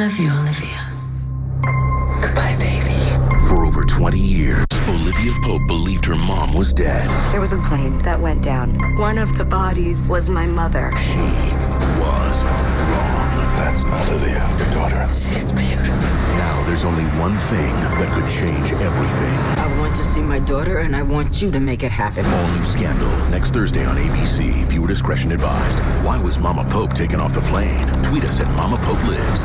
love you, Olivia. Goodbye, baby. For over 20 years, Olivia Pope believed her mom was dead. There was a plane that went down. One of the bodies was my mother. She was wrong. That's Olivia, your daughter. She's beautiful. Now there's only one thing that could change everything. I want to see my daughter, and I want you to make it happen. All new Scandal, next Thursday on ABC. Viewer discretion advised. Why was Mama Pope taken off the plane? Tweet us at Mama Pope Lives.